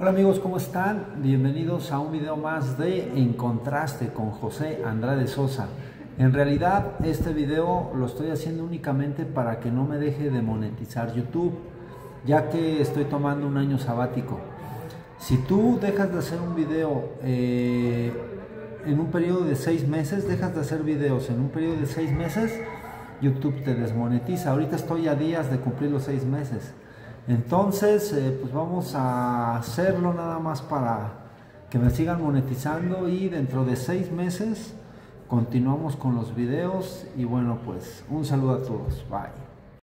Hola amigos, ¿cómo están? Bienvenidos a un video más de En Contraste con José Andrade Sosa. En realidad este video lo estoy haciendo únicamente para que no me deje de monetizar YouTube, ya que estoy tomando un año sabático. Si tú dejas de hacer un video eh, en un periodo de seis meses, dejas de hacer videos en un periodo de seis meses, YouTube te desmonetiza. Ahorita estoy a días de cumplir los seis meses. Entonces, eh, pues vamos a hacerlo nada más para que me sigan monetizando y dentro de seis meses continuamos con los videos y bueno, pues un saludo a todos. Bye.